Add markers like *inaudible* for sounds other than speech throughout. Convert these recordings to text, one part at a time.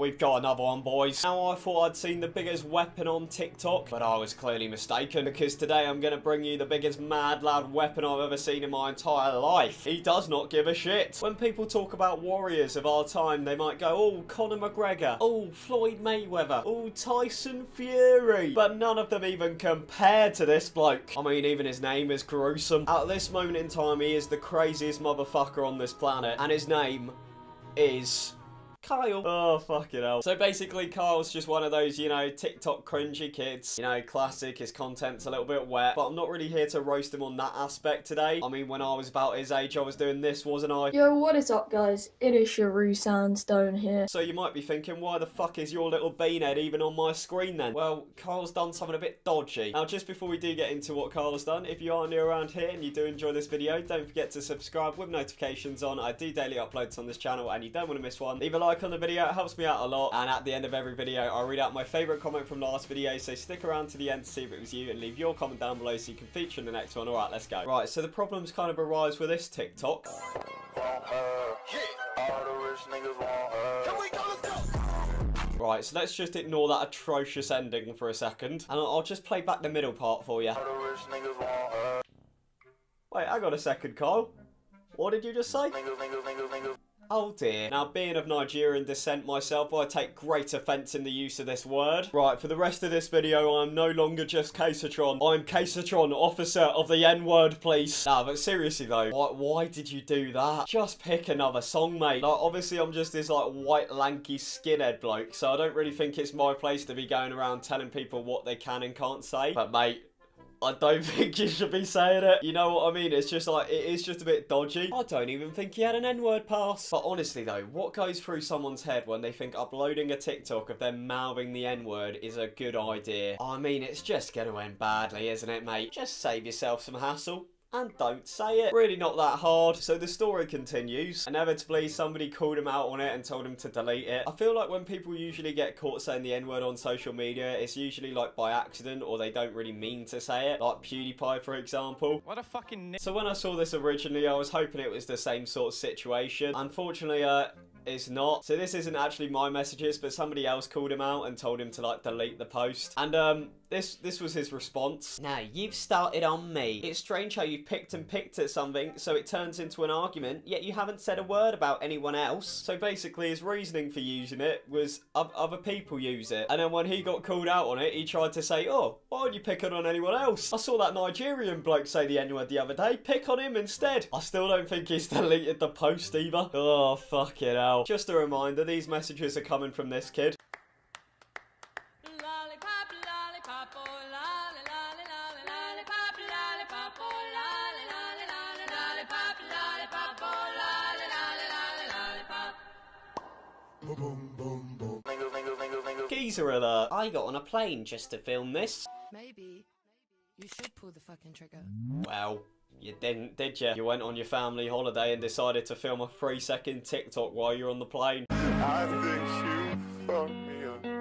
We've got another one, boys. Now, I thought I'd seen the biggest weapon on TikTok, but I was clearly mistaken because today I'm going to bring you the biggest mad lad weapon I've ever seen in my entire life. He does not give a shit. When people talk about warriors of our time, they might go, oh, Conor McGregor, oh, Floyd Mayweather, oh, Tyson Fury. But none of them even compare to this bloke. I mean, even his name is gruesome. At this moment in time, he is the craziest motherfucker on this planet, and his name is... Kyle. Oh, fucking hell. So basically, Kyle's just one of those, you know, TikTok cringy kids. You know, classic, his content's a little bit wet, but I'm not really here to roast him on that aspect today. I mean, when I was about his age, I was doing this, wasn't I? Yo, what is up, guys? It is Sharu Sandstone here. So you might be thinking, why the fuck is your little beanhead even on my screen then? Well, Kyle's done something a bit dodgy. Now, just before we do get into what Carl's done, if you are new around here and you do enjoy this video, don't forget to subscribe with notifications on. I do daily uploads on this channel and you don't want to miss one. Leave a like on the video, it helps me out a lot. And at the end of every video, I'll read out my favourite comment from last video, so stick around to the end to see if it was you and leave your comment down below so you can feature in the next one. Alright, let's go. Right, so the problems kind of arise with this TikTok. Right, so let's just ignore that atrocious ending for a second. And I'll just play back the middle part for you. Wait, I got a second, Kyle. What did you just say? Oh dear. Now, being of Nigerian descent myself, I take great offence in the use of this word. Right, for the rest of this video, I'm no longer just Casatron. I'm Casatron, officer of the N-word police. Nah, but seriously though, why, why did you do that? Just pick another song, mate. Like, obviously, I'm just this, like, white, lanky skinhead bloke, so I don't really think it's my place to be going around telling people what they can and can't say. But, mate, I don't *laughs* think you should be saying it. You know what I mean? It's just like, it is just a bit dodgy. I don't even think he had an N-word pass. But honestly though, what goes through someone's head when they think uploading a TikTok of them mouthing the N-word is a good idea? I mean, it's just gonna end badly, isn't it, mate? Just save yourself some hassle and don't say it. Really not that hard. So the story continues. Inevitably, somebody called him out on it and told him to delete it. I feel like when people usually get caught saying the N-word on social media, it's usually like by accident or they don't really mean to say it. Like PewDiePie, for example. What a fucking... So when I saw this originally, I was hoping it was the same sort of situation. Unfortunately, uh, it's not. So this isn't actually my messages, but somebody else called him out and told him to like delete the post. And um, this this was his response. Now you've started on me. It's strange how you've picked and picked at something, so it turns into an argument. Yet you haven't said a word about anyone else. So basically, his reasoning for using it was other people use it. And then when he got called out on it, he tried to say, "Oh, why would you pick on anyone else? I saw that Nigerian bloke say the N word the other day. Pick on him instead." I still don't think he's *laughs* deleted the post either. Oh fuck it out. Just a reminder, these messages are coming from this kid. Geezer alert. I got on a plane just to film this. Maybe you should pull the fucking trigger. Well, you didn't, did you? You went on your family holiday and decided to film a three second TikTok while you're on the plane. I think you fucked me up.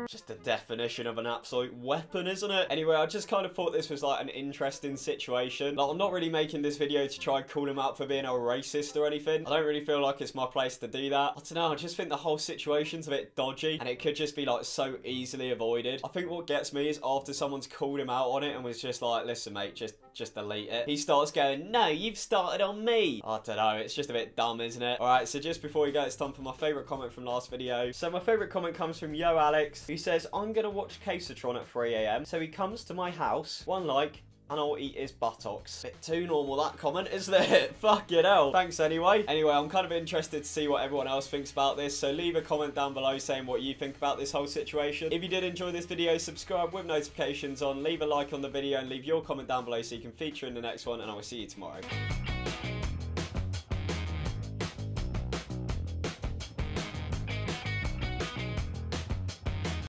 Just the definition of an absolute weapon, isn't it? Anyway, I just kind of thought this was like an interesting situation. Like, I'm not really making this video to try and call him out for being a racist or anything. I don't really feel like it's my place to do that. I don't know, I just think the whole situation's a bit dodgy and it could just be like so easily avoided. I think what gets me is after someone's called him out on it and was just like, listen mate, just just delete it. He starts going, no, you've started on me. I don't know, it's just a bit dumb, isn't it? Alright, so just before we go, it's time for my favourite comment from last video. So my favourite comment comes from Yo Alex, who says, I'm going to watch Casatron at 3am. So he comes to my house, one like, and I'll eat his buttocks. Bit too normal that comment, *laughs* isn't it? Fuck it hell. Thanks anyway. Anyway, I'm kind of interested to see what everyone else thinks about this, so leave a comment down below saying what you think about this whole situation. If you did enjoy this video, subscribe with notifications on, leave a like on the video, and leave your comment down below so you can feature in the next one, and I will see you tomorrow.